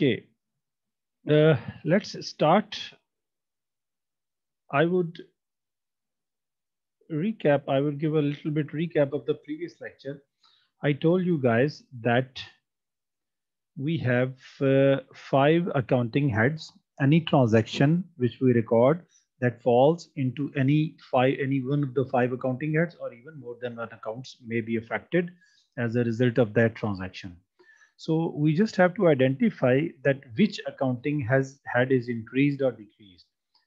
Okay, uh, let's start. I would recap, I will give a little bit recap of the previous lecture. I told you guys that we have uh, five accounting heads. Any transaction which we record that falls into any five, any one of the five accounting heads or even more than one accounts may be affected as a result of that transaction. So we just have to identify that which accounting has head is increased or decreased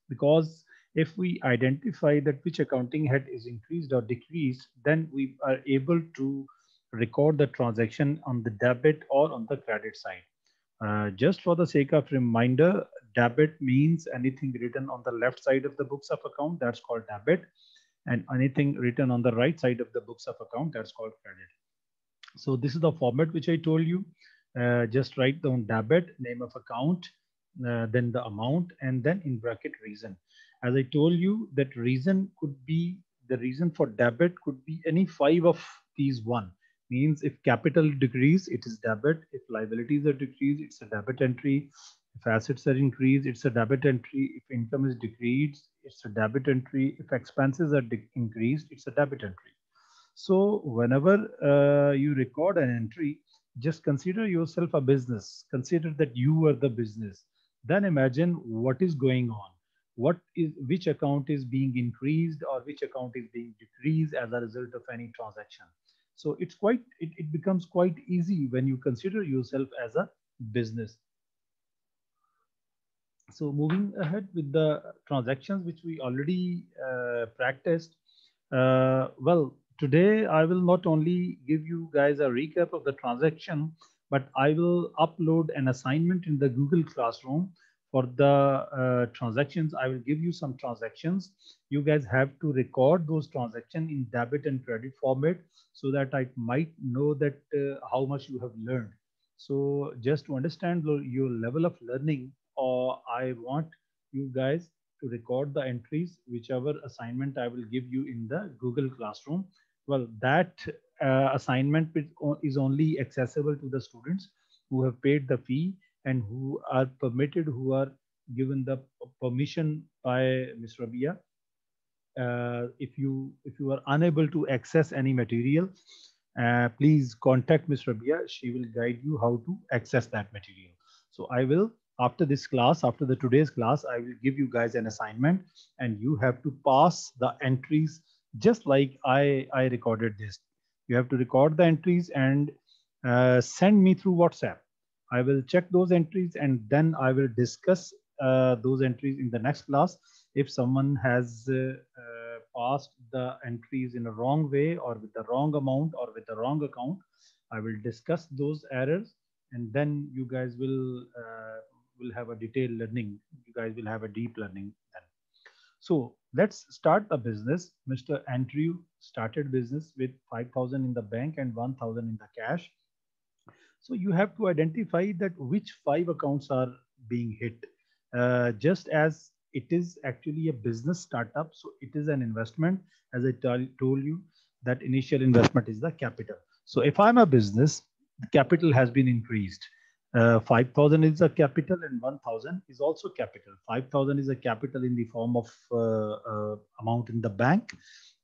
because if we identify that which accounting head is increased or decreased, then we are able to record the transaction on the debit or on the credit side. Uh, just for the sake of reminder, debit means anything written on the left side of the books of account, that's called debit. And anything written on the right side of the books of account, that's called credit. So this is the format which I told you. Uh, just write down debit, name of account, uh, then the amount, and then in bracket reason. As I told you that reason could be, the reason for debit could be any five of these one. Means if capital decrease, it is debit. If liabilities are decreased, it's a debit entry. If assets are increased, it's a debit entry. If income is decreased, it's a debit entry. If expenses are increased, it's a debit entry. So whenever uh, you record an entry, just consider yourself a business. Consider that you are the business. Then imagine what is going on what is which account is being increased or which account is being decreased as a result of any transaction so it's quite it, it becomes quite easy when you consider yourself as a business so moving ahead with the transactions which we already uh, practiced uh, well today i will not only give you guys a recap of the transaction but i will upload an assignment in the google classroom for the uh, transactions, I will give you some transactions. You guys have to record those transactions in debit and credit format so that I might know that uh, how much you have learned. So just to understand your level of learning, or uh, I want you guys to record the entries, whichever assignment I will give you in the Google Classroom. Well, that uh, assignment is only accessible to the students who have paid the fee and who are permitted, who are given the permission by Ms. Rabia. Uh, if you if you are unable to access any material, uh, please contact Ms. Rabia. She will guide you how to access that material. So I will after this class, after the today's class, I will give you guys an assignment and you have to pass the entries just like I, I recorded this. You have to record the entries and uh, send me through WhatsApp. I will check those entries and then I will discuss uh, those entries in the next class. If someone has uh, uh, passed the entries in a wrong way or with the wrong amount or with the wrong account, I will discuss those errors and then you guys will uh, will have a detailed learning. You guys will have a deep learning then. So let's start a business. Mr. Andrew started business with 5,000 in the bank and 1,000 in the cash. So you have to identify that which five accounts are being hit. Uh, just as it is actually a business startup, so it is an investment. As I told you, that initial investment is the capital. So if I'm a business, the capital has been increased. Uh, 5,000 is a capital and 1,000 is also capital. 5,000 is a capital in the form of uh, uh, amount in the bank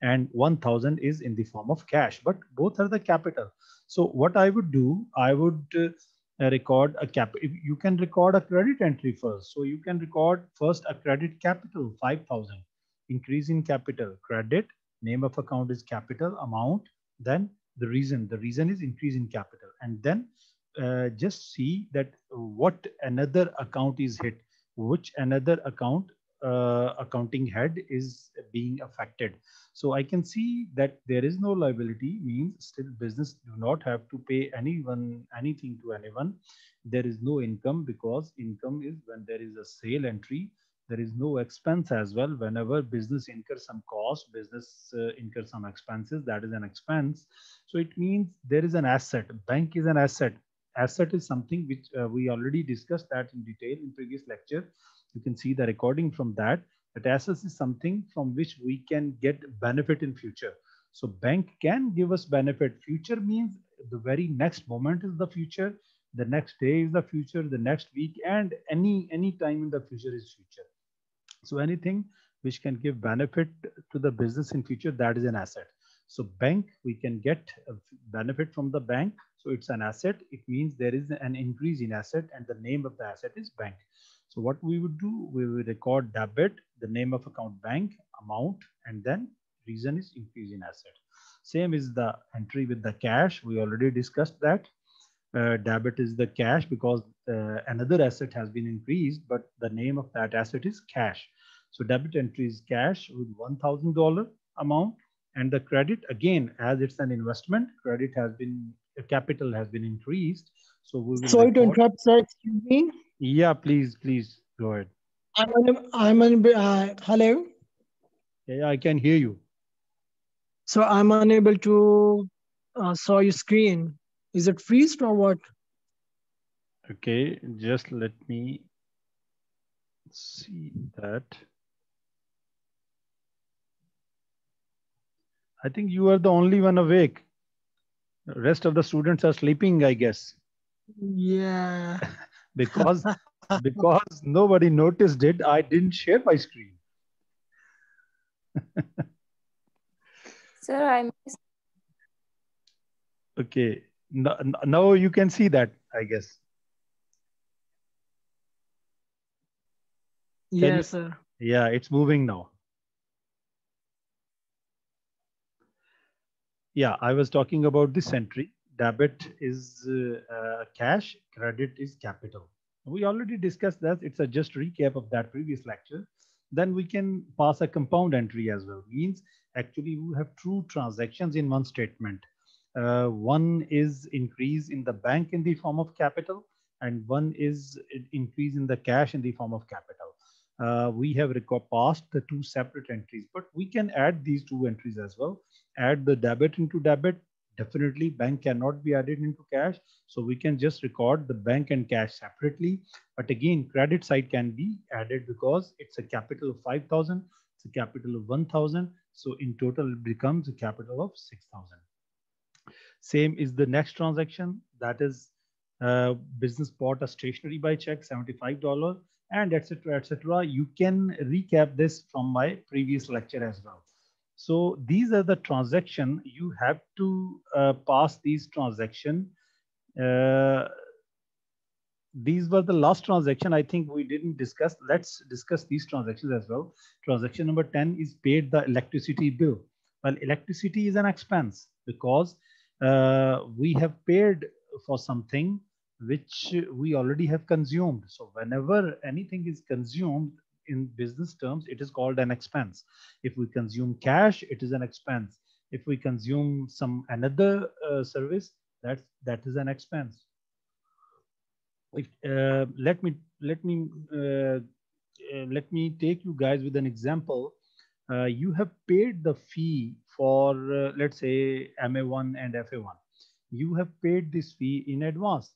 and 1000 is in the form of cash, but both are the capital. So what I would do, I would uh, record a cap. You can record a credit entry first. So you can record first a credit capital, 5,000, increase in capital, credit, name of account is capital amount, then the reason, the reason is increase in capital. And then uh, just see that what another account is hit, which another account uh, accounting head is being affected. So I can see that there is no liability means still business do not have to pay anyone anything to anyone. There is no income because income is when there is a sale entry. There is no expense as well. Whenever business incurs some cost, business uh, incurs some expenses, that is an expense. So it means there is an asset. Bank is an asset. Asset is something which uh, we already discussed that in detail in previous lecture you can see the recording from that. That assets is something from which we can get benefit in future. So bank can give us benefit. Future means the very next moment is the future. the next day is the future, the next week, and any any time in the future is future. So anything which can give benefit to the business in future, that is an asset. So bank, we can get benefit from the bank. So it's an asset. It means there is an increase in asset and the name of the asset is bank. So what we would do, we will record debit, the name of account bank, amount, and then reason is increase in asset. Same is the entry with the cash. We already discussed that. Uh, debit is the cash because uh, another asset has been increased, but the name of that asset is cash. So debit entry is cash with $1,000 amount and the credit again, as it's an investment, credit has been, capital has been increased. So we will Sorry to interrupt, sir. Excuse me. Yeah, please, please go ahead. I'm on, I'm on, uh, hello. Yeah, I can hear you. So I'm unable to uh, saw your screen. Is it freezed or what? Okay, just let me see that. I think you are the only one awake. The rest of the students are sleeping, I guess. Yeah. because because nobody noticed it, I didn't share my screen. Sir, I missed. Okay, now, now you can see that, I guess. Yes, you- sir. Yeah, it's moving now. Yeah, I was talking about this entry. Debit is uh, uh, cash, credit is capital. We already discussed that. It's a just recap of that previous lecture. Then we can pass a compound entry as well. Means actually we have two transactions in one statement. Uh, one is increase in the bank in the form of capital, and one is increase in the cash in the form of capital. Uh, we have passed the two separate entries, but we can add these two entries as well. Add the debit into debit. Definitely bank cannot be added into cash. So we can just record the bank and cash separately. But again, credit side can be added because it's a capital of 5,000. It's a capital of 1,000. So in total, it becomes a capital of 6,000. Same is the next transaction. That is uh, business bought a stationery by check, $75 and etc. etc. You can recap this from my previous lecture as well. So these are the transaction you have to uh, pass these transaction. Uh, these were the last transaction. I think we didn't discuss. Let's discuss these transactions as well. Transaction number 10 is paid the electricity bill. Well, electricity is an expense because uh, we have paid for something which we already have consumed. So whenever anything is consumed in business terms, it is called an expense. If we consume cash, it is an expense. If we consume some another uh, service, that's that is an expense. If, uh, let me let me uh, uh let me take you guys with an example. Uh, you have paid the fee for uh, let's say MA1 and FA1. You have paid this fee in advance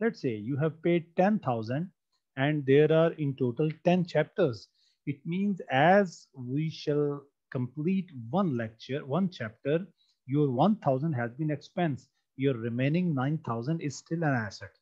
let's say you have paid 10,000 and there are in total 10 chapters. It means as we shall complete one lecture, one chapter, your 1,000 has been expensed. Your remaining 9,000 is still an asset.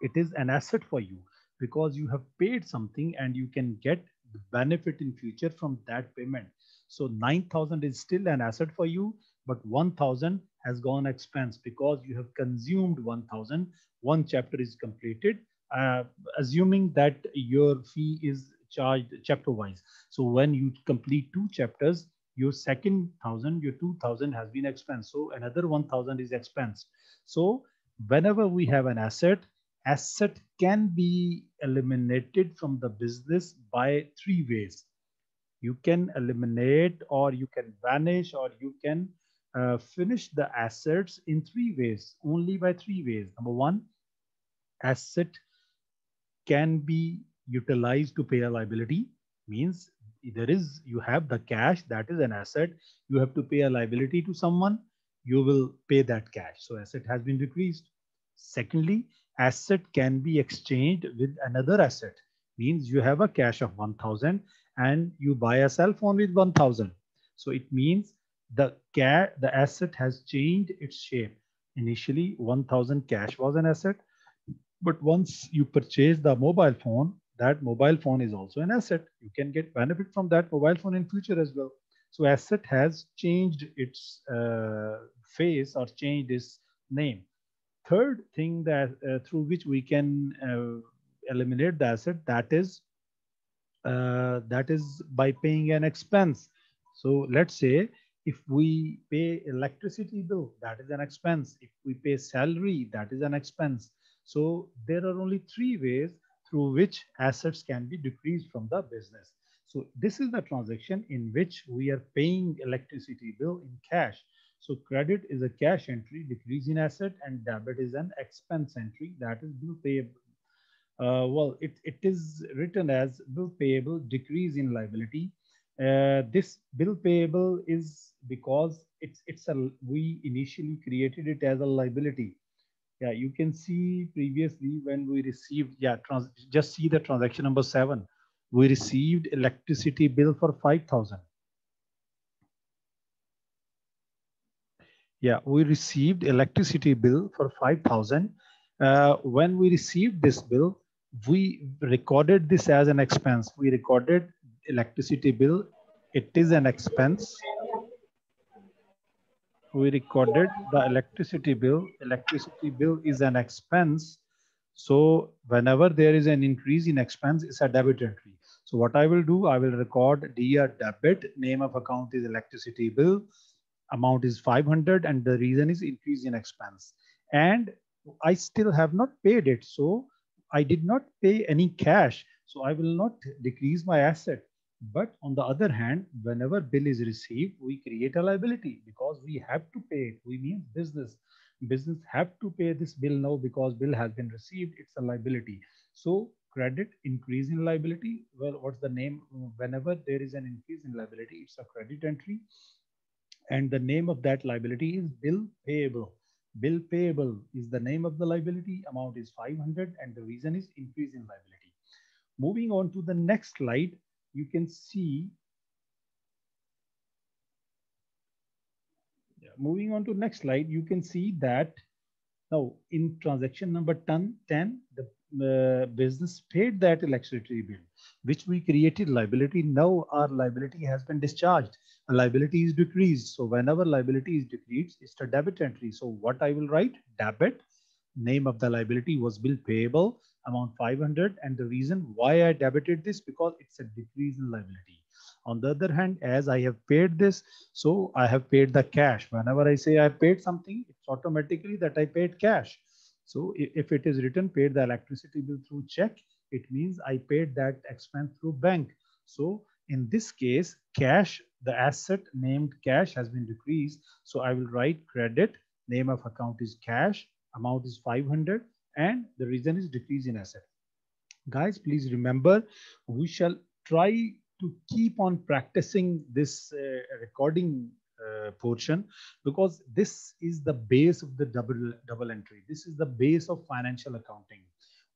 It is an asset for you because you have paid something and you can get the benefit in future from that payment. So 9,000 is still an asset for you, but 1,000 has gone expense because you have consumed 1,000 one chapter is completed, uh, assuming that your fee is charged chapter wise. So when you complete two chapters, your second thousand, your 2000 has been expensed. So another 1000 is expensed. So whenever we have an asset, asset can be eliminated from the business by three ways. You can eliminate or you can vanish or you can uh, finish the assets in three ways, only by three ways. Number one, asset can be utilized to pay a liability. Means there is you have the cash that is an asset. You have to pay a liability to someone you will pay that cash. So asset has been decreased. Secondly asset can be exchanged with another asset. Means you have a cash of 1000 and you buy a cell phone with 1000 so it means the cat the asset has changed its shape initially 1000 cash was an asset But once you purchase the mobile phone, that mobile phone is also an asset. You can get benefit from that mobile phone in future as well. So asset has changed its uh, face or changed its name. Third thing that uh, through which we can uh, eliminate the asset that is uh, that is by paying an expense. So let's say if we pay electricity bill, that is an expense. If we pay salary, that is an expense. So there are only three ways through which assets can be decreased from the business. So this is the transaction in which we are paying electricity bill in cash. So credit is a cash entry, decrease in asset, and debit is an expense entry that is bill payable. Uh, well, it, it is written as bill payable, decrease in liability. Uh, this bill payable is because it's it's a we initially created it as a liability. Yeah you can see previously when we received yeah trans, just see the transaction number seven. We received electricity bill for 5000 yeah we received electricity bill for 5000 uh, when we received this bill we recorded this as an expense. We recorded electricity bill it is an expense we recorded the electricity bill. Electricity bill is an expense. So whenever there is an increase in expense, it's a debit entry. So what I will do, I will record dear debit, name of account is electricity bill, amount is 500 and the reason is increase in expense. And I still have not paid it. So I did not pay any cash. So I will not decrease my asset. But on the other hand, whenever bill is received, we create a liability because we have to pay it. We mean business. Business have to pay this bill now because bill has been received. It's a liability. So credit increase in liability. Well, what's the name? Whenever there is an increase in liability, it's a credit entry. And the name of that liability is bill payable. Bill payable is the name of the liability. Amount is 500 and the reason is increase in liability. Moving on to the next slide you can see. Moving on to next slide you can see that now in transaction number 10 10 the uh, business paid that electricity bill which we created liability. Now our liability has been discharged. A liability is decreased. So whenever liability is decreased it's a debit entry. So what i will write? Debit name of the liability was bill payable amount 500 and the reason why I debited this because it's a decrease in liability. On the other hand, as I have paid this, so I have paid the cash. Whenever I say I paid something, it's automatically that I paid cash. So if it is written paid the electricity bill through check, it means I paid that expense through bank. So in this case, cash, the asset named cash has been decreased. So I will write credit, name of account is cash, amount is 500 and the reason is decrease in asset. Guys, please remember, we shall try to keep on practicing this uh, recording uh, portion because this is the base of the double double entry. This is the base of financial accounting.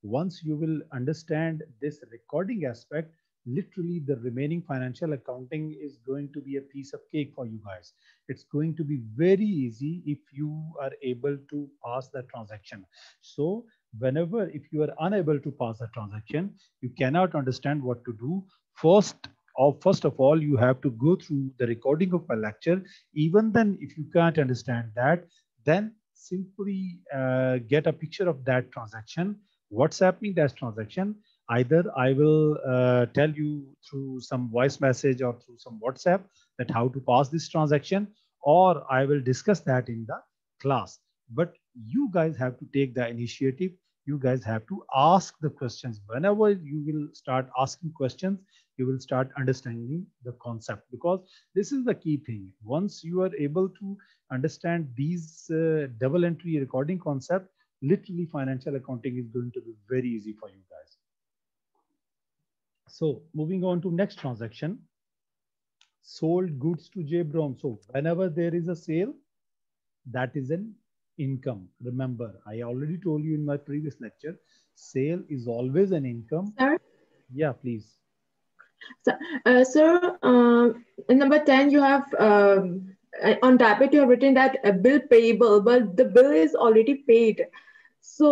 Once you will understand this recording aspect, literally the remaining financial accounting is going to be a piece of cake for you guys. It's going to be very easy if you are able to pass the transaction. So whenever if you are unable to pass a transaction, you cannot understand what to do. First of, first of all, you have to go through the recording of my lecture. Even then, if you can't understand that, then simply uh, get a picture of that transaction. What's happening that transaction? Either I will uh, tell you through some voice message or through some WhatsApp that how to pass this transaction, or I will discuss that in the class. But you guys have to take the initiative. You guys have to ask the questions. Whenever you will start asking questions, you will start understanding the concept because this is the key thing. Once you are able to understand these uh, double entry recording concept, literally financial accounting is going to be very easy for you guys. So moving on to next transaction, sold goods to J. Brown. So whenever there is a sale, that is an income. Remember, I already told you in my previous lecture, sale is always an income. Sir? Yeah, please. So, uh, sir, uh, in number 10, you have um, on debit, you have written that a bill payable, but the bill is already paid. So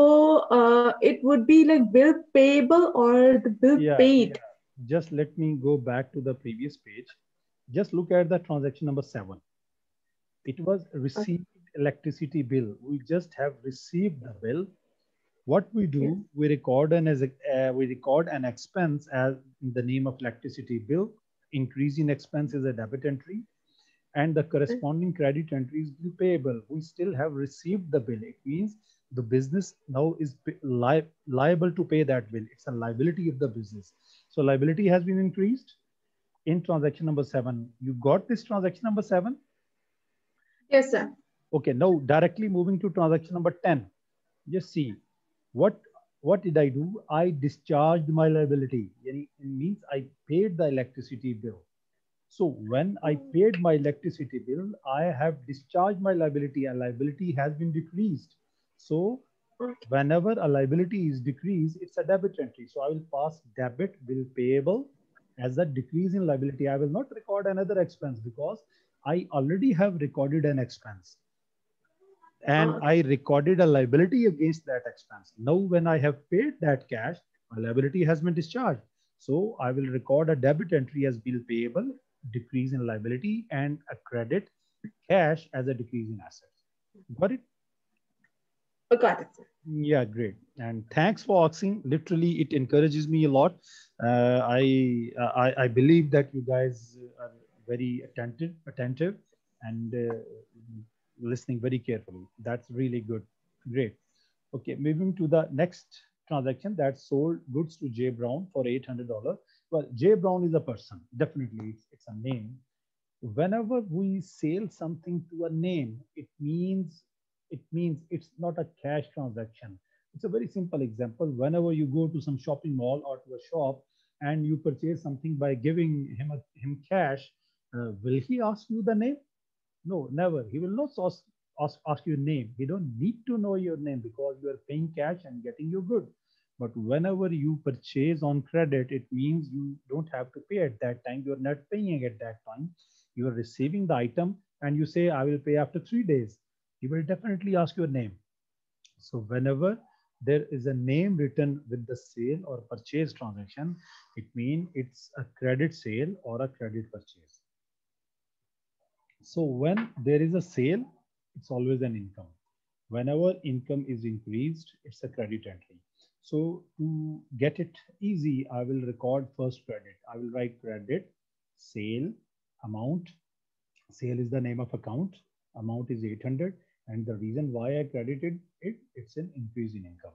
uh, it would be like bill payable or the bill Yeah, paid. yeah. Just let me go back to the previous page. Just look at the transaction number seven. It was received electricity bill. We just have received the bill. What we do, Yes. we record an as uh, we record an expense as in the name of electricity bill. Increase in expense is a debit entry, and the corresponding credit entry is payable. We still have received the bill. It means the business now is li- liable to pay that bill. It's a liability of the business. So liability has been increased in transaction number seven. You got this transaction number seven? Yes, sir. Okay, now directly moving to transaction number 10. Just see what what did I do? I discharged my liability. It means I paid the electricity bill. So when I paid my electricity bill, I have discharged my liability and liability has been decreased. So whenever a liability is decreased, it's a debit entry. So I will pass debit bill payable as a decrease in liability. I will not record another expense because I already have recorded an expense. And Ah. I recorded a liability against that expense. Now, when I have paid that cash, my liability has been discharged. So I will record a debit entry as bill payable, decrease in liability, and a credit cash as a decrease in assets. Got it? Oh, got it. Yeah, great. And thanks for asking. Literally, it encourages me a lot. Uh, I, I I believe that you guys are very attentive, attentive, and uh, listening very carefully. That's really good. Great. Okay, moving to the next transaction that sold goods to J Brown for eight hundred dollars. Well, J Brown is a person. Definitely, it's, it's a name. Whenever we sell something to a name, it means it means it's not a cash transaction. It's a very simple example. Whenever you go to some shopping mall or to a shop and you purchase something by giving him a, him cash, uh, will he ask you the name? No, never. He will not ask, ask, ask your name. He don't need to know your name because you are paying cash and getting your good. But whenever you purchase on credit, it means you don't have to pay at that time. You're not paying at that time. You are receiving the item and you say, I will pay after three days he will definitely ask your name. So whenever there is a name written with the sale or purchase transaction, it means it's a credit sale or a credit purchase. So when there is a sale, it's always an income. Whenever income is increased, it's a credit entry. So to get it easy, I will record first credit. I will write credit, sale, amount. Sale is the name of account. Amount is 800 and the reason why I credited it, it's an increase in income.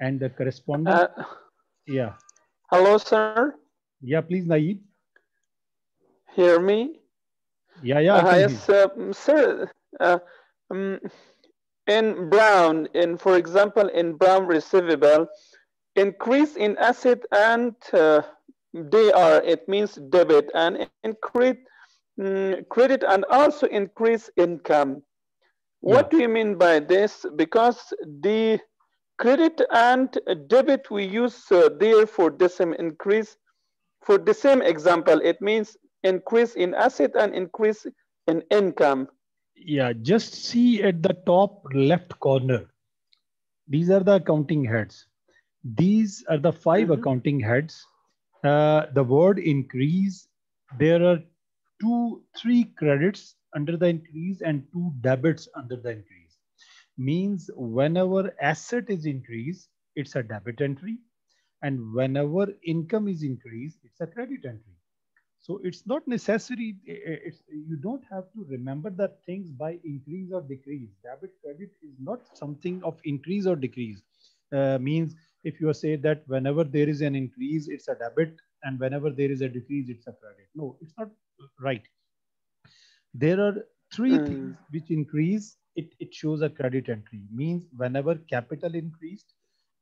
And the correspondent. Uh, yeah, hello, sir. yeah, please, Naeed. Hear me? Yeah, yeah, Uh, yes, uh, sir. Uh, um, in Brown, in for example, in Brown receivable, increase in asset and uh, DR, it means debit, and increase mm, credit and also increase income. What do you mean by this? Because the credit and debit we use uh, there for the same increase, for the same example, it means increase in asset and increase in income. Yeah, just see at the top left corner. These are the accounting heads. These are the 5 Mhm. accounting heads. Uh, the word increase, there are two, three credits under the increase and two debits under the increase. Means whenever asset is increased, it's a debit entry. And whenever income is increased, it's a credit entry. So it's not necessary. i- i- It's, you don't have to remember that things by increase or decrease. Debit credit is not something of increase or decrease. Uh, means if you say that whenever there is an increase, it's a debit, and whenever there is a decrease, it's a credit. No, it's not right. There are three Mm. things which increase. It, it shows a credit entry. Means whenever capital increased,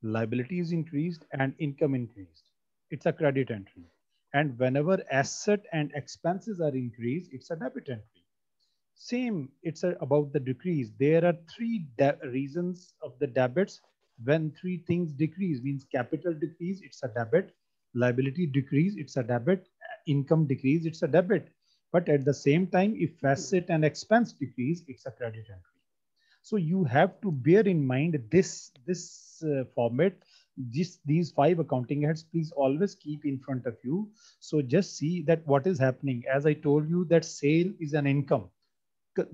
liability is increased, and income increased. It's a credit entry. And whenever asset and expenses are increased, it's a debit entry. Same, it's a, about the decrease. There are three reasons of the debits. When three things decrease, means capital decrease, it's a debit. Liability decrease, it's a debit. Income decrease, it's a debit. But at the same time, if asset and expense decrease, it's a credit entry. So you have to bear in mind this, this uh, format, this, these five accounting heads, please always keep in front of you. So just see that what is happening. As I told you that sale is an income.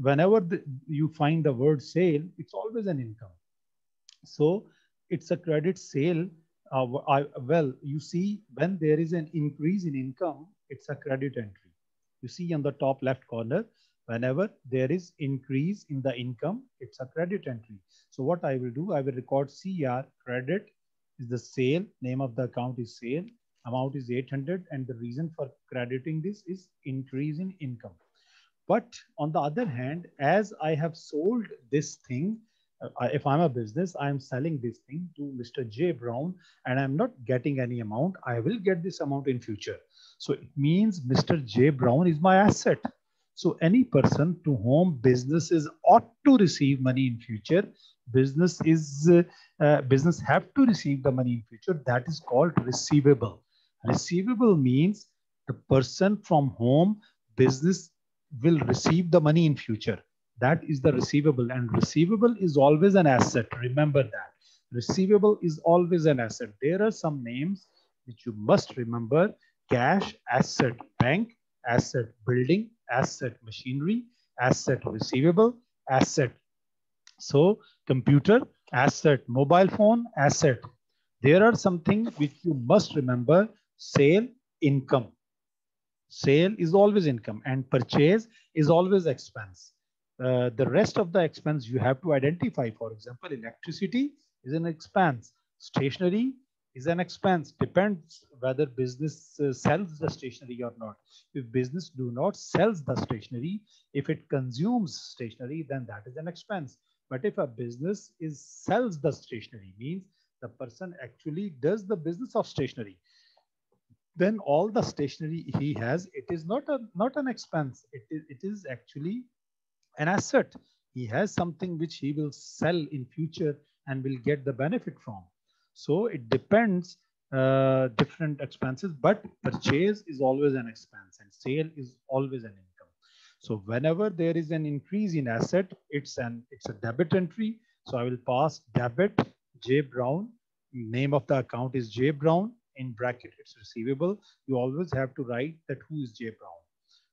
Whenever the, you find the word sale, it's always an income. So it's a credit sale. Uh, I, well, you see when there is an increase in income, it's a credit entry. You see on the top left corner, whenever there is increase in the income, it's a credit entry. So what I will do, I will record CR credit is the sale, name of the account is sale, amount is 800 and the reason for crediting this is increase in income. But on the other hand, as I have sold this thing, uh, if I'm a business, I'm selling this thing to Mr. J Brown and I'm not getting any amount, I will get this amount in future. So it means Mr. J Brown is my asset. So any person to whom businesses ought to receive money in future, business is uh, business have to receive the money in future. That is called receivable. Receivable means the person from whom business will receive the money in future. That is the receivable and receivable is always an asset. Remember that. Receivable is always an asset. There are some names which you must remember. Cash, asset, bank, asset, building, asset machinery, asset receivable, asset. So computer, asset, mobile phone, asset. There are something which you must remember, sale, income. Sale is always income and purchase is always expense. Uh, the rest of the expense you have to identify. For example, electricity is an expense. Stationery is an expense depends whether business uh, sells the stationery or not if business do not sells the stationery if it consumes stationery then that is an expense but if a business is sells the stationery means the person actually does the business of stationery then all the stationery he has it is not a not an expense it is, it is actually an asset he has something which he will sell in future and will get the benefit from so it depends uh, different expenses, but purchase is always an expense and sale is always an income. So whenever there is an increase in asset, it's an it's a debit entry. So I will pass debit J Brown. Name of the account is J Brown. In bracket, it's receivable. You always have to write that who is J Brown,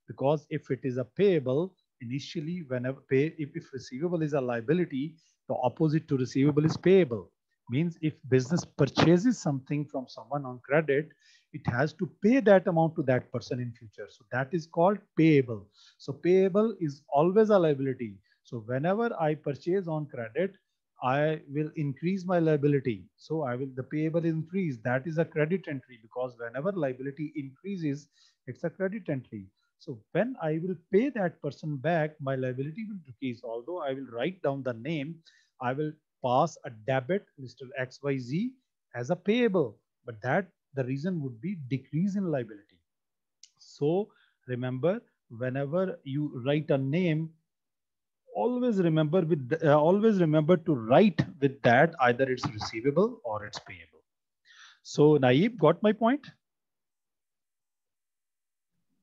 because if it is a payable, initially whenever pay if, if receivable is a liability, the opposite to receivable is payable means if business purchases something from someone on credit it has to pay that amount to that person in future. So that is called payable. So payable is always a liability. So whenever i purchase on credit i will increase my liability. So i will the payable increase. That is a credit entry because whenever liability increases it's a credit entry. So when i will pay that person back my liability will decrease. Although i will write down the name i will pass a debit Mr. XYZ as a payable, but that the reason would be decrease in liability. So remember, whenever you write a name, always remember with the, uh, always remember to write with that either it's receivable or it's payable. So Naib, got my point?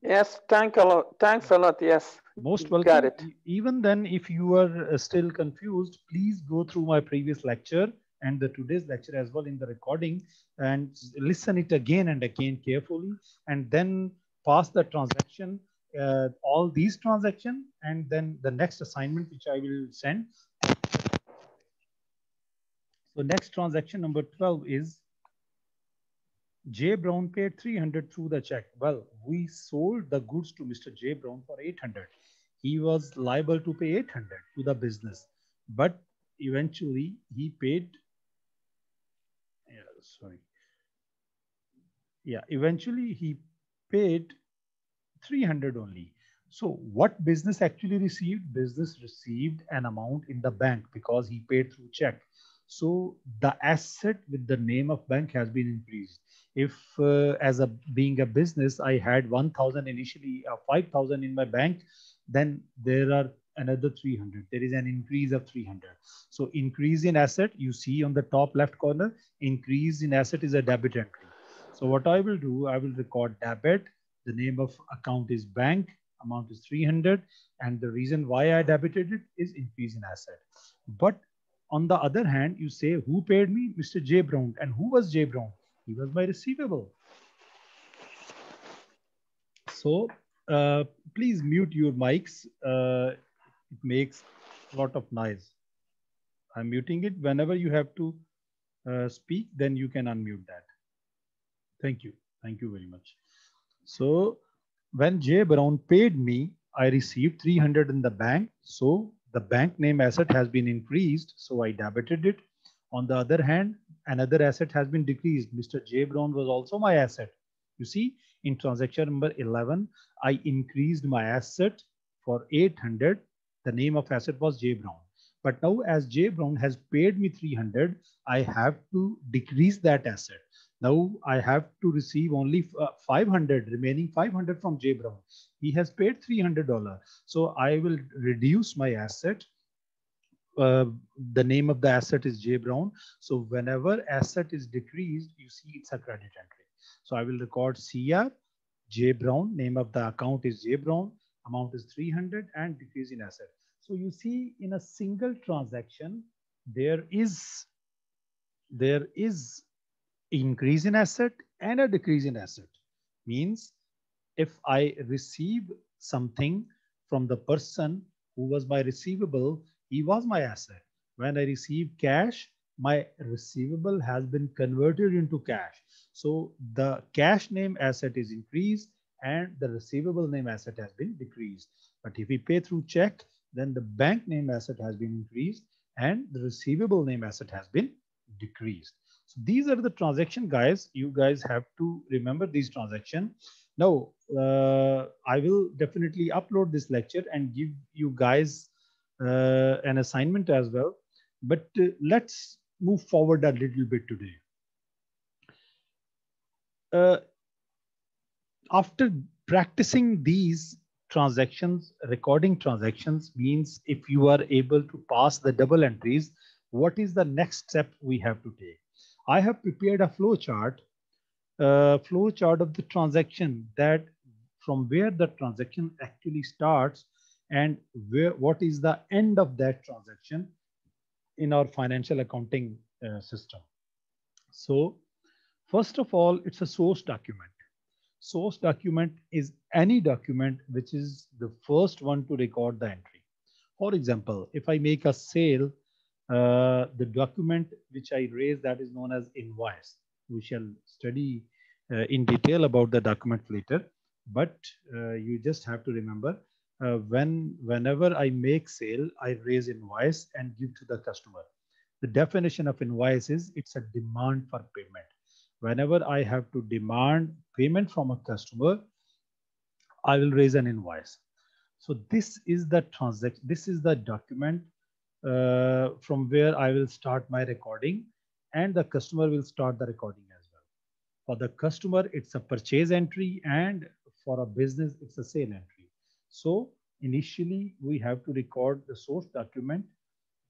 Yes, thank a lot. Thanks a lot. Yes. Most welcome. Got it. Even then, if you are uh, still confused, please go through my previous lecture and the today's lecture as well in the recording and listen it again and again carefully and then pass the transaction, uh, all these transaction and then the next assignment which I will send. So next transaction number 12 is J. Brown paid 300 through the check. Well, we sold the goods to Mr. J. Brown for 800. He was liable to pay 800 to the business, but eventually he paid. Sorry. Yeah, eventually he paid 300 only. So what business actually received? Business received an amount in the bank because he paid through check. So the asset with the name of bank has been increased if uh, as a being a business i had 1000 initially uh, 5000 in my bank then there are another 300 there is an increase of 300 so increase in asset you see on the top left corner increase in asset is a debit entry so what i will do i will record debit the name of account is bank amount is 300. And the reason why I debited it is increase in asset. But on the other hand, you say, who paid me? Mr. J. Brown. And who was J. Brown? He was my receivable. So uh, please mute your mics. Uh, it makes a lot of noise. I'm muting it. Whenever you have to uh, speak, then you can unmute that. Thank you. Thank you very much. So when J Brown paid me, I received 300 in the bank. So the bank name asset has been increased. So I debited it. On the other hand, another asset has been decreased. Mr. J Brown was also my asset. You see, in transaction number 11, I increased my asset for 800. The name of asset was J Brown. But now as J Brown has paid me 300, I have to decrease that asset. Now I have to receive only uh, 500, remaining 500 from J Brown. He has paid $300. So I will reduce my asset. Uh, the name of the asset is J Brown. So whenever asset is decreased, you see it's a credit entry. So I will record CR, J Brown, name of the account is J Brown, amount is 300 and decrease in asset. So you see in a single transaction, there is, there is increase in asset and a decrease in asset. Means if I receive something from the person who was my receivable, he was my asset. When I receive cash, my receivable has been converted into cash. So the cash name asset is increased and the receivable name asset has been decreased. But if we pay through check, then the bank name asset has been increased and the receivable name asset has been decreased. So these are the transaction guys. You guys have to remember these transaction. Now, uh, I will definitely upload this lecture and give you guys uh, an assignment as well. But uh, let's move forward a little bit today. After practicing these transactions, recording transactions means if you are able to pass the double entries, what is the next step we have to take? I have prepared a flow chart, flow chart of the transaction that from where the transaction actually starts and where what is the end of that transaction in our financial accounting uh, system. So first of all, it's a source document. Source document is any document which is the first one to record the entry. For example, if I make a sale, uh, the document which I raise that is known as invoice. We shall study uh, in detail about the document later, but uh, you just have to remember uh, when whenever I make sale, I raise invoice and give to the customer. The definition of invoice is it's a demand for payment. Whenever I have to demand payment from a customer, I will raise an invoice. So this is the transaction. This is the document uh, from where I will start my recording and the customer will start the recording as well. For the customer, it's a purchase entry and for a business, it's a sale entry. So initially we have to record the source document.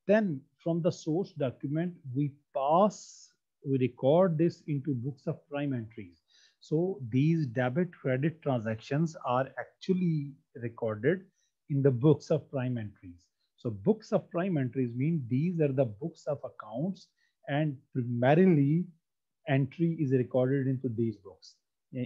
Then from the source document, we pass, we record this into books of prime entries. So these debit credit transactions are actually recorded in the books of prime entries. So books of prime entries mean these are the books of accounts and primarily entry is recorded into these books.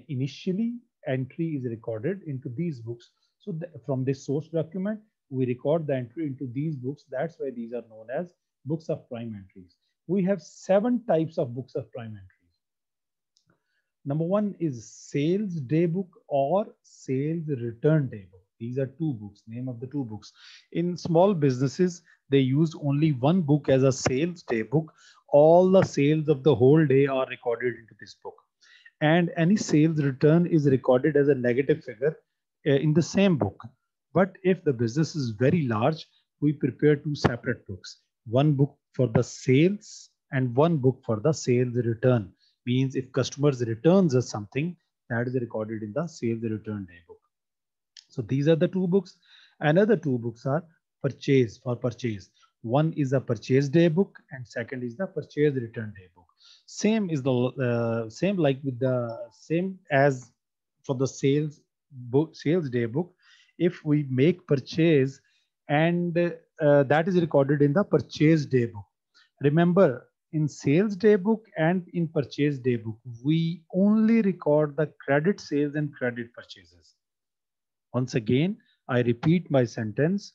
Initially, entry is recorded into these books so the, from this source document, we record the entry into these books. That's why these are known as books of prime entries. We have seven types of books of prime entries. Number one is sales day book or sales return day book. These are two books, name of the two books. In small businesses, they use only one book as a sales day book. All the sales of the whole day are recorded into this book. And any sales return is recorded as a negative figure uh, in the same book. But if the business is very large, we prepare two separate books. One book for the sales and one book for the sales return. Means if customers returns us something, that is recorded in the sales return day book. So these are the two books. Another two books are purchase for purchase. One is a purchase day book and second is the purchase return day book. Same is the uh, same like with the same as for the sales book sales day book if we make purchase and uh, that is recorded in the purchase day book. Remember, in sales day book and in purchase day book, we only record the credit sales and credit purchases. Once again, I repeat my sentence.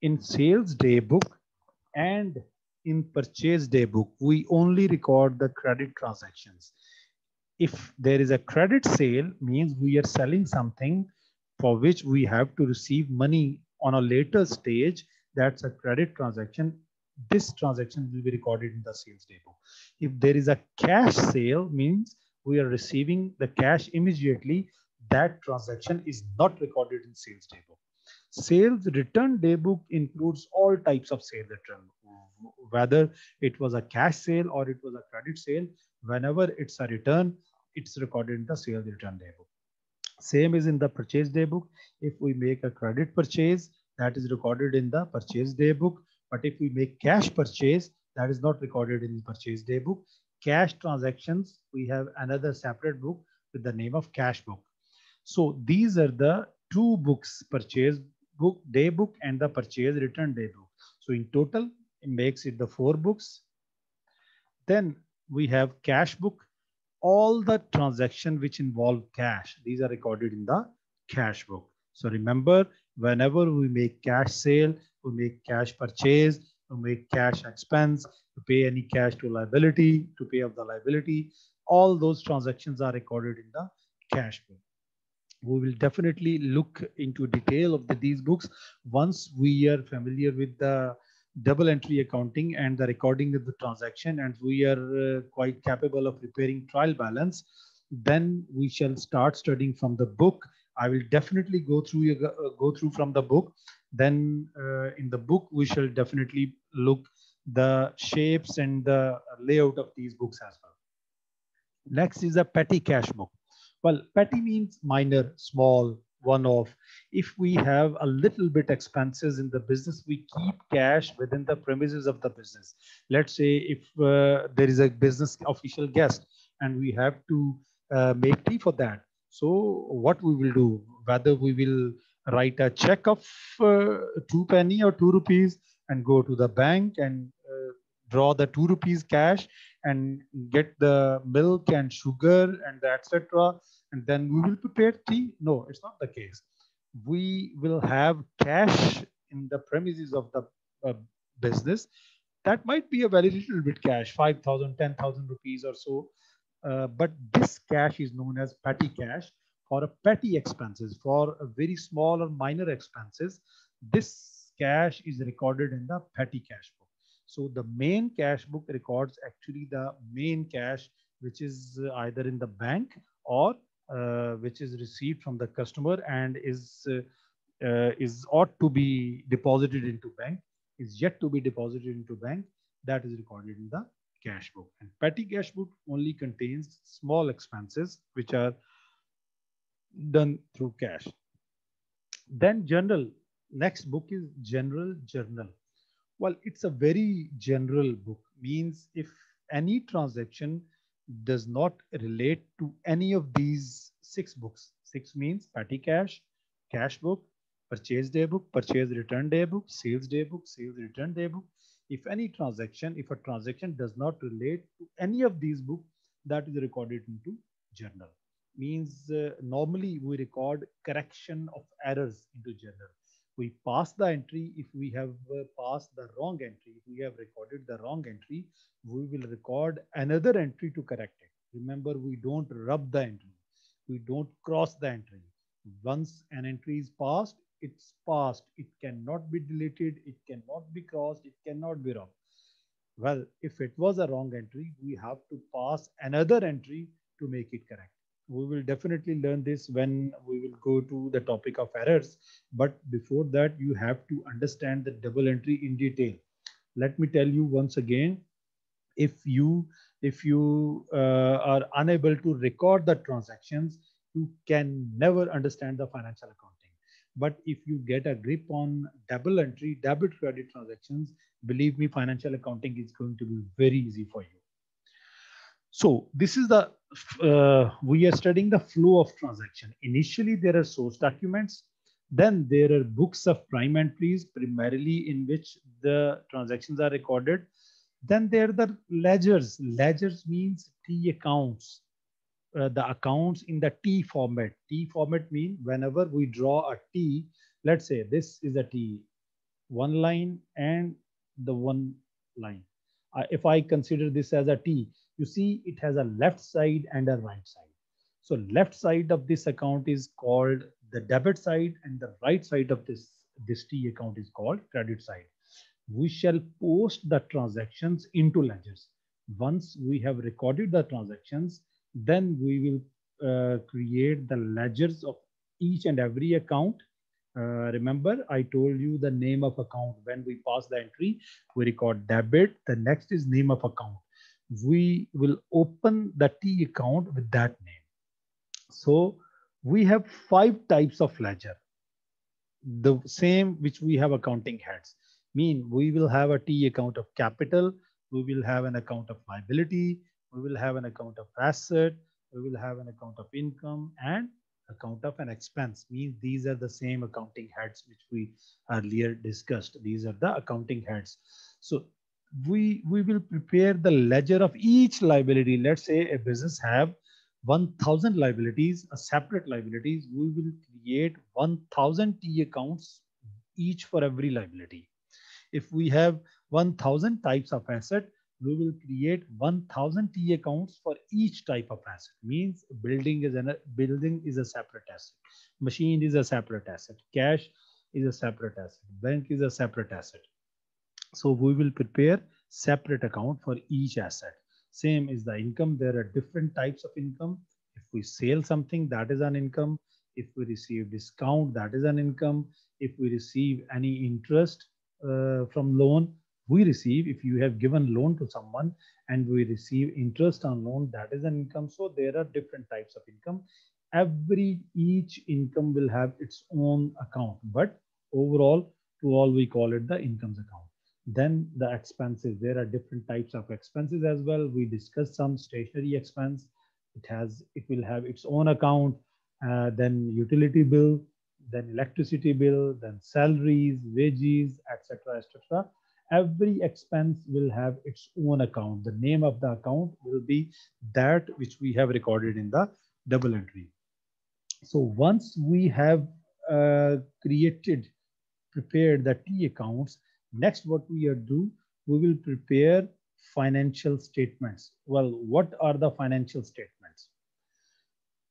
In sales day book and in purchase day book, we only record the credit transactions. If there is a credit sale, means we are selling something for which we have to receive money on a later stage, that's a credit transaction. This transaction will be recorded in the sales book. If there is a cash sale, means we are receiving the cash immediately, that transaction is not recorded in sales book. Sales return day book includes all types of sale return, whether it was a cash sale or it was a credit sale. Whenever it's a return, it's recorded in the sales return day book. Same is in the purchase day book. If we make a credit purchase, that is recorded in the purchase day book. But if we make cash purchase, that is not recorded in the purchase day book. Cash transactions, we have another separate book with the name of cash book. So these are the two books, purchase book, day book and the purchase return day book. So in total, it makes it the four books. Then we have cash book. All the transaction which involve cash, these are recorded in the cash book. So remember, whenever we make cash sale, we make cash purchase, we make cash expense, to pay any cash to liability, to pay off the liability, all those transactions are recorded in the cash book we will definitely look into detail of the, these books once we are familiar with the double entry accounting and the recording of the transaction and we are uh, quite capable of preparing trial balance then we shall start studying from the book. I will definitely go through uh, go through from the book. Then uh, in the book we shall definitely look the shapes and the layout of these books as well. Next is a petty cash book. Well, petty means minor, small, one off. If we have a little bit expenses in the business, we keep cash within the premises of the business. Let's say if uh, there is a business official guest and we have to uh, make tea for that. So what we will do, whether we will write a check of uh, two penny or two rupees and go to the bank and uh, draw the two rupees cash and get the milk and sugar and etc and then we will prepare tea. No it's not the case. We will have cash in the premises of the uh, business. That might be a very little bit cash 5000 10000 rupees or so. Uh, but this cash is known as petty cash for a petty expenses for a very small or minor expenses. This cash is recorded in the petty cash book. So the main cash book records actually the main cash, which is uh, either in the bank or which is received from the customer and is uh, uh, is ought to be deposited into bank, is yet to be deposited into bank. That is recorded in the cash book. And petty cash book only contains small expenses which are done through cash. Then general. Next book is general journal. Well, it's a very general book, means if any transaction does not relate to any of these six books, six means petty cash, cash book, purchase day book, purchase return day book, sales day book, sales return day book. If any transaction, if a transaction does not relate to any of these books, that is recorded into journal. Means uh, normally we record correction of errors into journal we pass the entry if we have uh, passed the wrong entry if we have recorded the wrong entry we will record another entry to correct it. Remember we don't rub the entry. We don't cross the entry. Once an entry is passed it's passed. It cannot be deleted. It cannot be crossed. It cannot be rubbed. Well if it was a wrong entry we have to pass another entry to make it correct we will definitely learn this when we will go to the topic of errors. But before that, you have to understand the double entry in detail. Let me tell you once again, if you if you uh, are unable to record the transactions, you can never understand the financial accounting. But if you get a grip on double entry, debit credit transactions, believe me, financial accounting is going to be very easy for you. So this is the, uh, we are studying the flow of transaction. Initially, there are source documents. Then there are books of prime entries, primarily in which the transactions are recorded. Then there are the ledgers. Ledgers means T accounts, uh, the accounts in the T format. T format means whenever we draw a T, let's say this is a T, one line and the one line. Uh, if I consider this as a T, you see it has a left side and a right side. So left side of this account is called the debit side and the right side of this, this T account is called credit side. We shall post the transactions into ledgers. Once we have recorded the transactions, then we will uh, create the ledgers of each and every account. Uh, remember, I told you the name of account. When we pass the entry, we record debit. The next is name of account. We will open the T account with that name. So we have five types of ledger. The same which we have accounting heads. Mean we will have a T account of capital, we will have an account of liability, we will have an account of asset, we will have an account of income and account of an expense. Means these are the same accounting heads which we earlier discussed. These are the accounting heads. So we we will prepare the ledger of each liability. Let's say a business have 1000 liabilities, a separate liabilities, we will create 1000 T accounts each for every liability. If we have 1000 types of asset, we will create 1000 T accounts for each type of asset. Means building is a building is a separate asset. Machine is a separate asset. Cash is a separate asset. Bank is a separate asset. So we will prepare separate account for each asset. Same is the income. There are different types of income. If we sell something, that is an income. If we receive discount, that is an income. If we receive any interest uh, from loan, we receive. If you have given loan to someone and we receive interest on loan, that is an income. So there are different types of income. Every each income will have its own account, but overall, to all we call it the incomes account. Then the expenses, there are different types of expenses as well. We discussed some stationery expense. It has, it will have its own account, uh, then utility bill, then electricity bill, then salaries, wages, etc., etc. Every expense will have its own account. The name of the account will be that which we have recorded in the double entry. So once we have uh, created, prepared the T accounts, Next, what we are do, we will prepare financial statements. Well, what are the financial statements?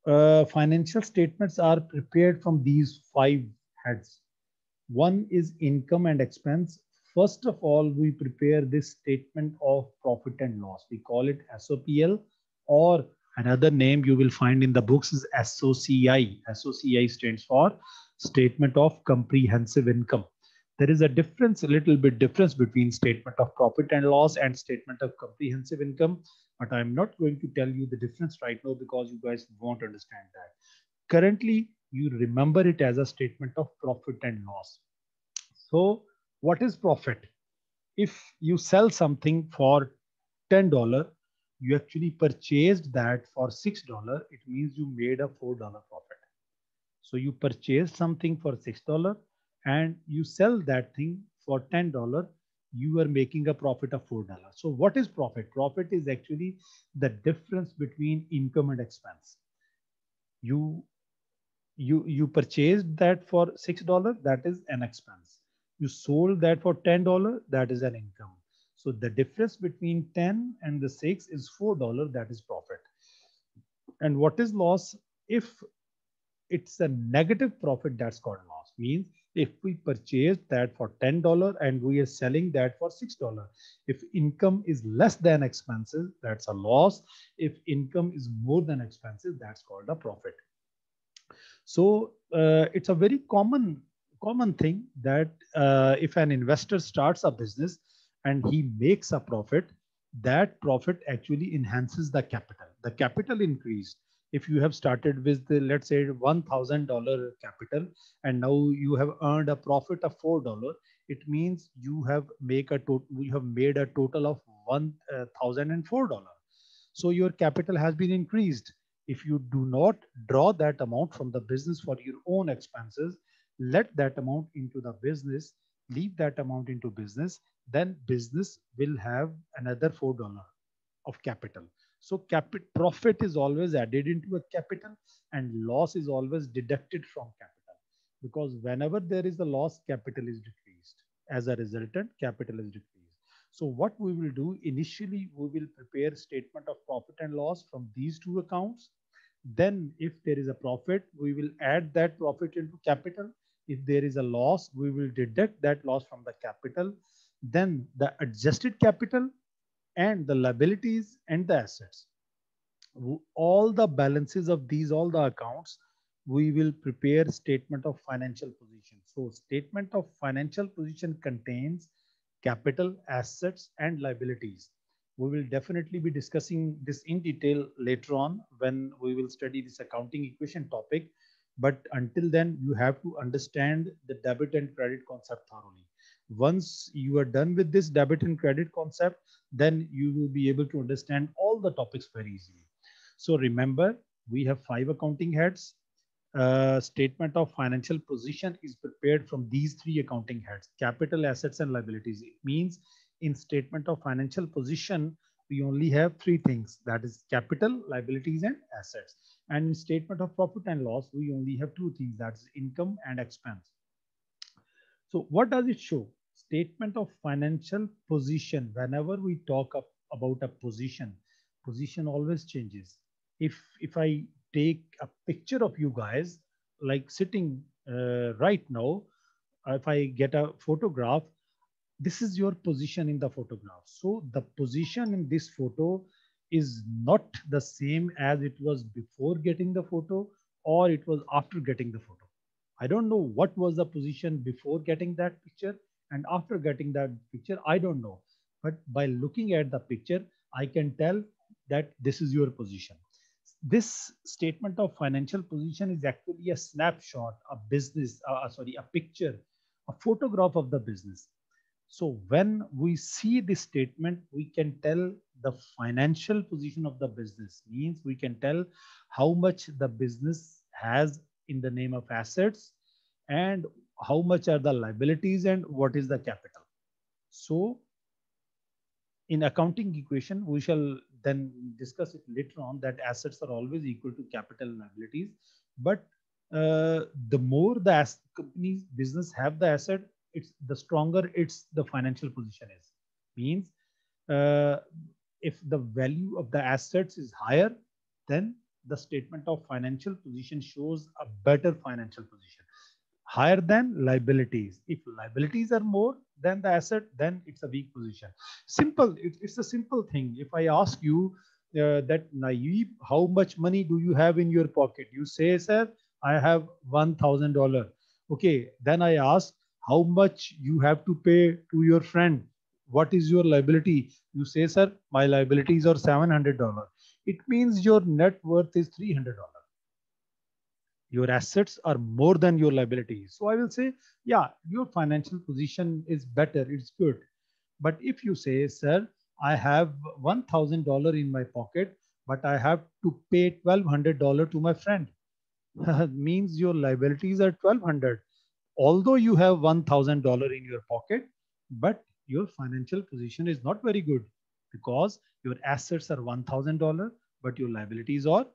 Uh, financial statements are prepared from these five heads. One is income and expense. First of all, we prepare this statement of profit and loss. We call it SOPL or another name you will find in the books is SOCI. SOCI stands for Statement of Comprehensive Income there is a difference, a little bit difference between statement of profit and loss and statement of comprehensive income. But I'm not going to tell you the difference right now because you guys won't understand that. Currently, you remember it as a statement of profit and loss. So what is profit? If you sell something for $10, you actually purchased that for $6, it means you made a $4 profit. So you purchased something for $6 and you sell that thing for $10, you are making a profit of $4. So what is profit? Profit is actually the difference between income and expense. You, you, you purchased that for $6, that is an expense. You sold that for $10, that is an income. So the difference between 10 and the 6 is $4, that is profit. And what is loss? If it's a negative profit, that's called loss. Means if we purchase that for $10 and we are selling that for $6. If income is less than expenses, that's a loss. If income is more than expenses, that's called a profit. So uh, it's a very common common thing that uh, if an investor starts a business and he makes a profit, that profit actually enhances the capital. The capital increased if you have started with the, let's say $1000 capital and now you have earned a profit of $4 it means you have make a total you have made a total of $1004 so your capital has been increased if you do not draw that amount from the business for your own expenses let that amount into the business, leave that amount into business, then business will have another $4 of capital. So capital profit is always added into a capital and loss is always deducted from capital because whenever there is a loss, capital is decreased. As a resultant, capital is decreased. So what we will do initially, we will prepare statement of profit and loss from these two accounts. Then if there is a profit, we will add that profit into capital. If there is a loss, we will deduct that loss from the capital. Then the adjusted capital and the liabilities and the assets. All the balances of these, all the accounts, we will prepare statement of financial position. So statement of financial position contains capital, assets, and liabilities. We will definitely be discussing this in detail later on when we will study this accounting equation topic. But until then, you have to understand the debit and credit concept thoroughly. Once you are done with this debit and credit concept, then you will be able to understand all the topics very easily. So remember, we have five accounting heads uh, statement of financial position is prepared from these three accounting heads, capital, assets, and liabilities. It means in statement of financial position, we only have three things, that is capital, liabilities, and assets. And in statement of profit and loss, we only have two things, that's income and expense. So what does it show? Statement of financial position. Whenever we talk about a position, position always changes. If, if I take a picture of you guys, like sitting uh, right now, if I get a photograph, this is your position in the photograph. So the position in this photo is not the same as it was before getting the photo or it was after getting the photo. I don't know what was the position before getting that picture and after getting that picture, I don't know. But by looking at the picture, I can tell that this is your position this statement of financial position is actually a snapshot, a business, uh, uh, sorry, a picture, a photograph of the business. So when we see this statement, we can tell the financial position of the business means we can tell how much the business has in the name of assets and how much are the liabilities and what is the capital. So in accounting equation, we shall then discuss it later on that assets are always equal to capital liabilities. But uh, the more the company's business have the asset, it's the stronger it's the financial position is. Means uh, if the value of the assets is higher, then the statement of financial position shows a better financial position higher than liabilities. If liabilities are more than the asset, then it's a weak position. Simple, it, it's a simple thing. If I ask you uh, that Naib, how much money do you have in your pocket? You say, sir, I have $1,000. Okay, then I ask how much you have to pay to your friend. What is your liability? You say, sir, my liabilities are $700. It means your net worth is $300 your assets are more than your liabilities. So I will say, yeah, your financial position is better, it's good. But if you say, sir, I have $1,000 in my pocket, but I have to pay $1,200 to my friend, means your liabilities are 1200 Although you have $1,000 in your pocket, but your financial position is not very good because your assets are $1,000, but your liabilities are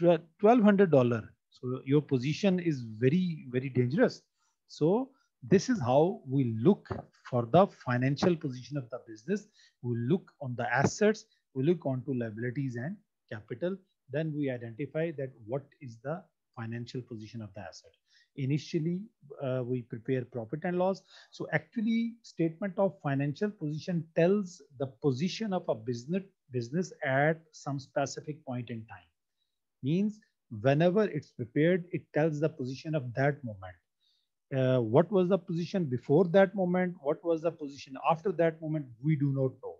$1,200. So your position is very, very dangerous. So this is how we look for the financial position of the business. We look on the assets, we look onto liabilities and capital. Then we identify that what is the financial position of the asset. Initially, uh, we prepare profit and loss. So actually, statement of financial position tells the position of a business business at some specific point in time. Means whenever it's prepared, it tells the position of that moment. Uh, what was the position before that moment? What was the position after that moment? We do not know.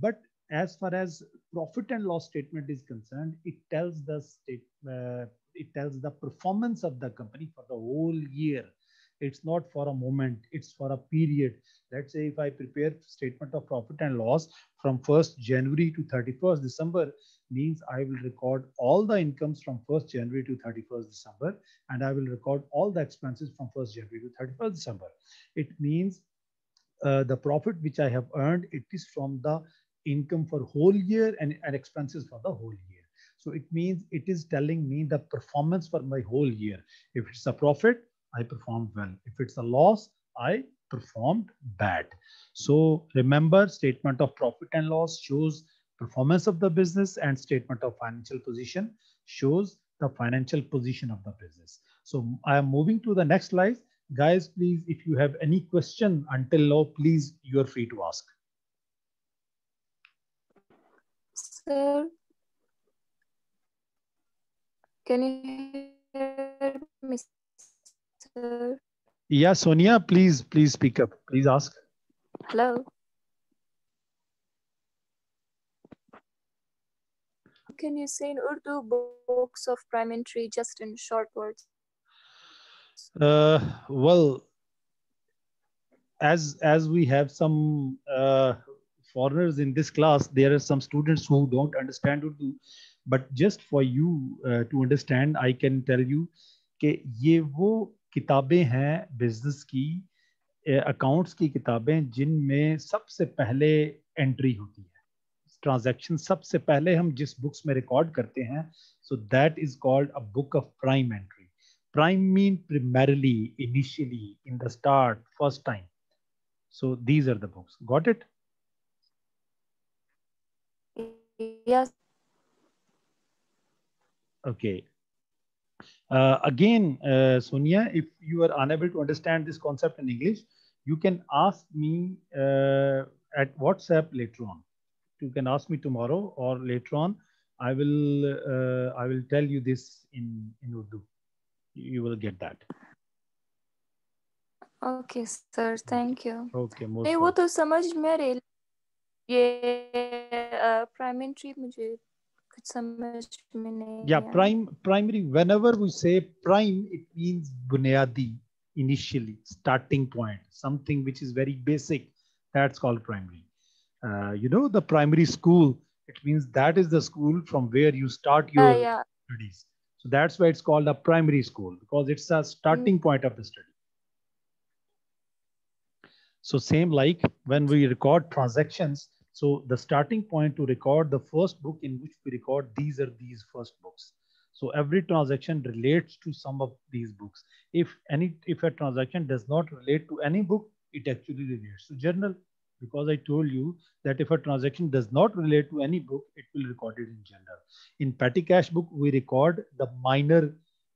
But as far as profit and loss statement is concerned, it tells the state, uh, it tells the performance of the company for the whole year. It's not for a moment it's for a period. Let's say if i prepare statement of profit and loss from 1st january to 31st december means i will record all the incomes from 1st january to 31st december and i will record all the expenses from 1st january to 31st december. It means uh, the profit which i have earned it is from the income for whole year and, and expenses for the whole year. So it means it is telling me the performance for my whole year. If it's a profit I performed well. If it's a loss, I performed bad. So remember statement of profit and loss shows performance of the business and statement of financial position shows the financial position of the business. So I am moving to the next slide. Guys, please, if you have any question until now, please, you are free to ask. Sir, can you hear me? sir. Yeah, Sonia, please, please speak up. Please ask. Hello. Can you say in Urdu books of Primetree just in short words? Uh, well, as as we have some uh, foreigners in this class, there are some students who don't understand Urdu. But just for you uh, to understand, I can tell you कि ये वो किताबें हैं business की accounts की किताबें जिनमें सबसे पहले एंट्री होती है। ट्रांजैक्शन सबसे पहले हम जिस बुक्स में रिकॉर्ड करते हैं so that is called a book of prime entry prime mean primarily initially in the start first time so these are the books got it? Yes. okay Uh, again, uh, Sonia, if you are unable to understand this concept in English, you can ask me uh, at WhatsApp later on. You can ask me tomorrow or later on. I will uh, I will tell you this in in Urdu. You will get that. Okay, sir. Thank you. Okay. Most नहीं वो तो समझ में रही ये prime tree मुझे yeah prime primary whenever we say prime it means bunyadi initially starting point something which is very basic that's called primary uh, you know the primary school it means that is the school from where you start your uh, yeah. studies so that's why it's called a primary school because it's a starting mm. point of the study so same like when we record transactions so the starting point to record the first book in which we record these are these first books. So every transaction relates to some of these books. If any if a transaction does not relate to any book, it actually relates to journal. Because I told you that if a transaction does not relate to any book, it will record it in general. In petty cash book, we record the minor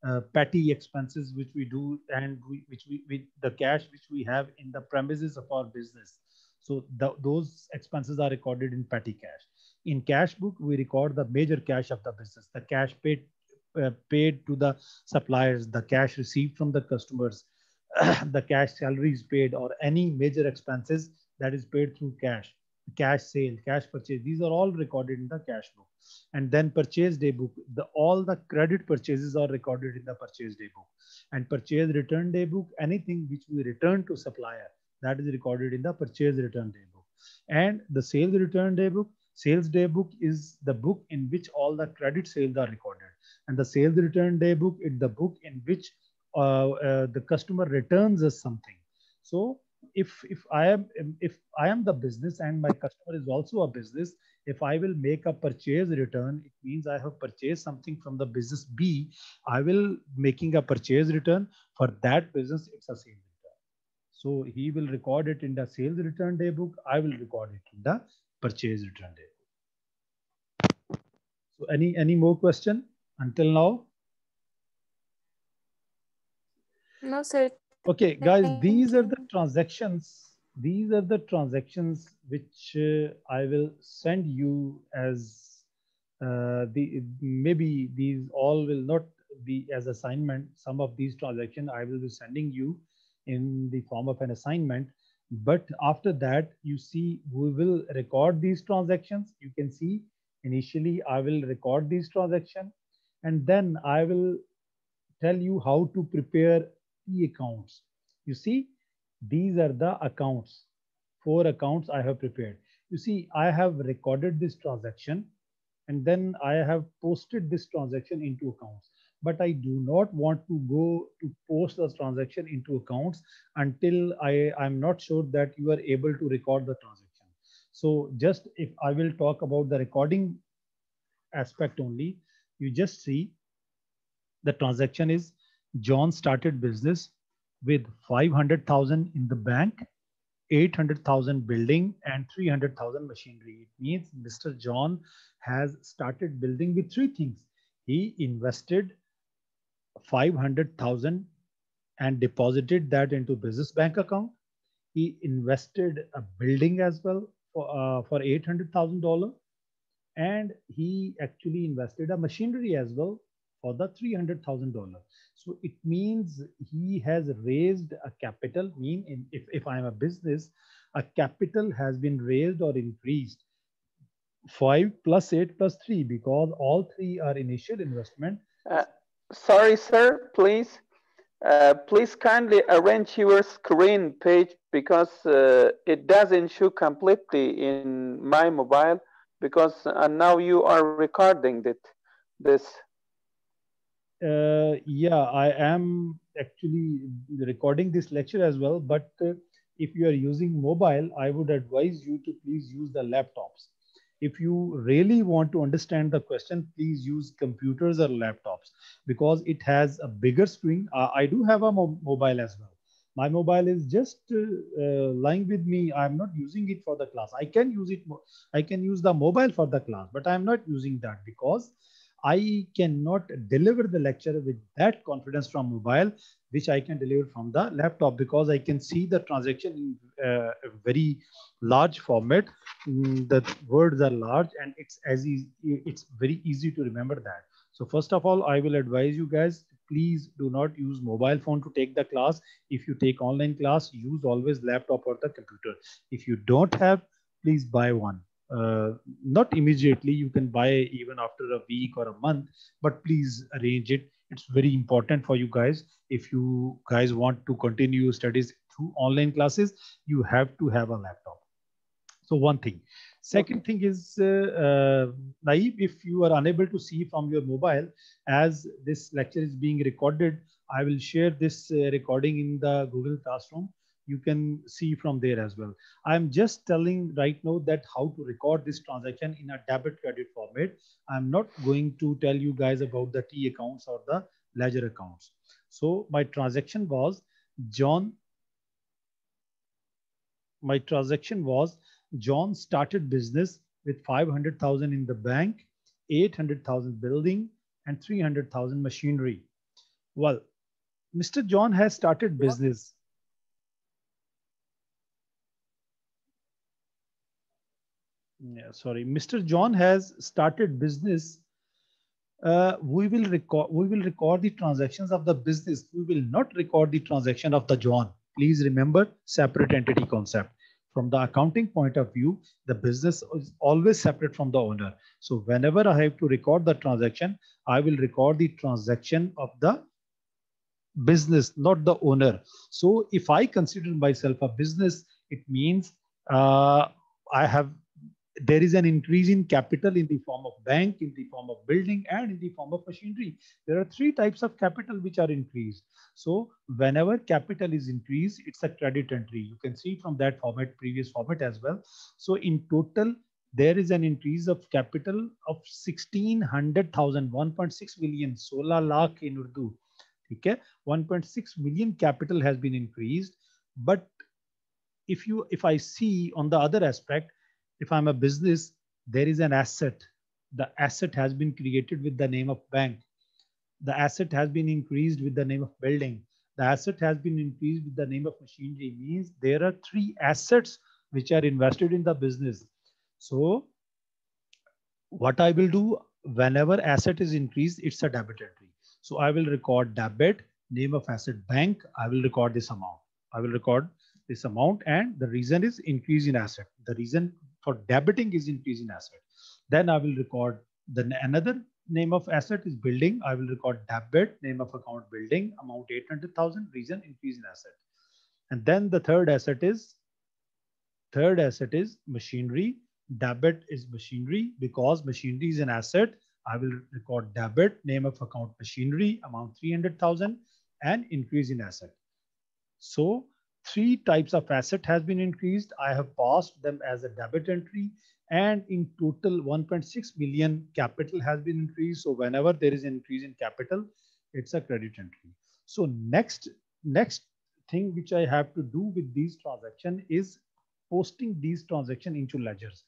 uh, petty expenses which we do and we, which we, we the cash which we have in the premises of our business so those expenses are recorded in petty cash. In cash book, we record the major cash of the business, the cash paid uh, paid to the suppliers, the cash received from the customers, the cash salaries paid, or any major expenses that is paid through cash, cash sale, cash purchase. These are all recorded in the cash book. And then purchase day book, the, all the credit purchases are recorded in the purchase day book. And purchase return day book, anything which we return to supplier, that is recorded in the purchase return day book. And the sales return day book, sales day book is the book in which all the credit sales are recorded. And the sales return day book is the book in which uh, uh, the customer returns us something. So if if I am if I am the business and my customer is also a business, if I will make a purchase return, it means I have purchased something from the business B. I will making a purchase return for that business. It's a same so he will record it in the sales return day book. I will record it in the purchase return day book. So any, any more question until now? No, sir. Okay, guys, these are the transactions. These are the transactions which uh, I will send you as uh, the maybe these all will not be as assignment. Some of these transactions I will be sending you in the form of an assignment. But after that, you see, we will record these transactions. You can see initially I will record these transactions and then I will tell you how to prepare T accounts. You see, these are the accounts, four accounts I have prepared. You see, I have recorded this transaction and then I have posted this transaction into accounts. But I do not want to go to post the transaction into accounts until I, I'm not sure that you are able to record the transaction. So just if I will talk about the recording aspect only, you just see the transaction is John started business with 500,000 in the bank 800,000 building and 300,000 machinery. It means Mr. John has started building with three things. He invested 500,000 and deposited that into business bank account. He invested a building as well for, uh, for $800,000. And he actually invested a machinery as well for the $300,000. So it means he has raised a capital, mean in, if, if I'm a business, a capital has been raised or increased. Five plus eight plus three, because all three are initial investment. Uh, sorry, sir, please. Uh, please kindly arrange your screen page because uh, it doesn't show completely in my mobile because uh, now you are recording it, this uh, yeah, I am actually recording this lecture as well. But uh, if you are using mobile, I would advise you to please use the laptops. If you really want to understand the question, please use computers or laptops because it has a bigger screen. Uh, I do have a mo mobile as well. My mobile is just uh, uh, lying with me. I'm not using it for the class. I can use it. I can use the mobile for the class, but I'm not using that because I cannot deliver the lecture with that confidence from mobile, which I can deliver from the laptop because I can see the transaction in uh, a very large format. Mm, the words are large and it's as easy, it's very easy to remember that. So first of all, I will advise you guys, please do not use mobile phone to take the class. If you take online class, use always laptop or the computer. If you don't have, please buy one uh, not immediately you can buy even after a week or a month but please arrange it it's very important for you guys. If you guys want to continue your studies through online classes you have to have a laptop. So one thing. Second thing is uh, uh, Naib, if you are unable to see from your mobile as this lecture is being recorded i will share this uh, recording in the google classroom you can see from there as well. I'm just telling right now that how to record this transaction in a debit credit format. I'm not going to tell you guys about the T accounts or the ledger accounts. So my transaction was John. My transaction was John started business with 500,000 in the bank, 800,000 building and 300,000 machinery. Well, Mr. John has started business yeah sorry. Mr john has started business uh, we will record we will record the transactions of the business. We will not record the transaction of the john. Please remember separate entity concept. From the accounting point of view the business is always separate from the owner. So whenever i have to record the transaction i will record the transaction of the business not the owner. So if i consider myself a business it means uh, i have there is an increase in capital in the form of bank, in the form of building, and in the form of machinery. There are three types of capital which are increased. So whenever capital is increased, it's a credit entry. You can see from that format, previous format as well. So in total, there is an increase of capital of 1600,000, 1.6 million, sola lakh in Urdu. Okay, 1.6 million capital has been increased. But if you, if I see on the other aspect, if I'm a business, there is an asset. The asset has been created with the name of bank. The asset has been increased with the name of building. The asset has been increased with the name of machinery. Means there are three assets which are invested in the business. So what I will do whenever asset is increased, it's a debit entry. So I will record debit, name of asset bank. I will record this amount. I will record this amount and the reason is increase in asset. The reason for debiting is increase in asset. Then I will record the another name of asset is building. I will record debit, name of account building, amount 800,000, reason increase in asset. And then the third asset is, third asset is machinery. Debit is machinery because machinery is an asset. I will record debit, name of account machinery, amount 300,000 and increase in asset. So three types of asset has been increased. I have passed them as a debit entry and in total 1.6 million capital has been increased. So whenever there is an increase in capital, it's a credit entry. So next, next thing which I have to do with these transaction is posting these transaction into ledgers.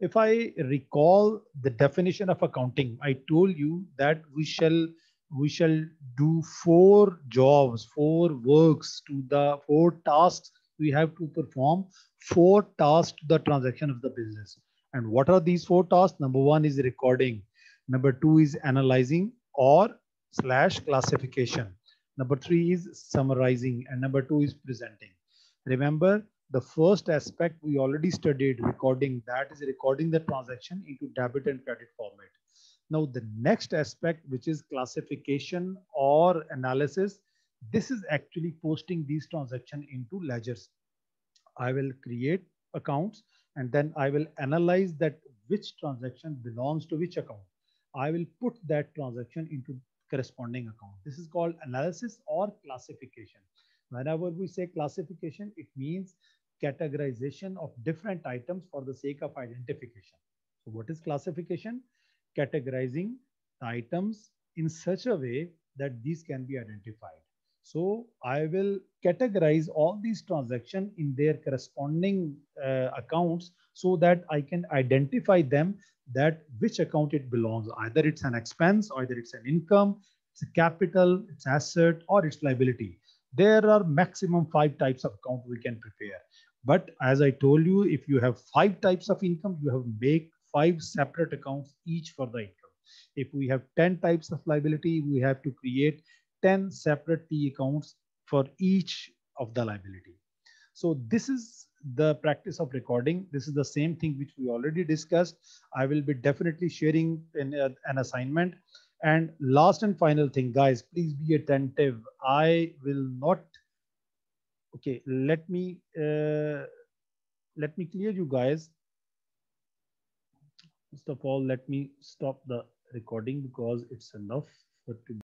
If I recall the definition of accounting, I told you that we shall we shall do four jobs, four works to the four tasks we have to perform, four tasks to the transaction of the business. And what are these four tasks? Number one is recording. Number two is analyzing or slash classification. Number three is summarizing. And number two is presenting. Remember, the first aspect we already studied recording, that is recording the transaction into debit and credit format. Now, the next aspect, which is classification or analysis, this is actually posting these transactions into ledgers. I will create accounts and then I will analyze that which transaction belongs to which account. I will put that transaction into corresponding account. This is called analysis or classification. Whenever we say classification, it means categorization of different items for the sake of identification. So what is classification? Categorizing the items in such a way that these can be identified. So I will categorize all these transactions in their corresponding uh, accounts so that I can identify them that which account it belongs. Either it's an expense, either it's an income, it's a capital, it's asset, or it's liability. There are maximum five types of account we can prepare. But as I told you, if you have five types of income, you have make five separate accounts each for the income. If we have 10 types of liability, we have to create 10 separate T accounts for each of the liability. So this is the practice of recording. This is the same thing which we already discussed. I will be definitely sharing in a, an assignment. And last and final thing, guys, please be attentive. I will not. Okay, let me uh, let me clear you guys. First of all, let me stop the recording because it's enough for today.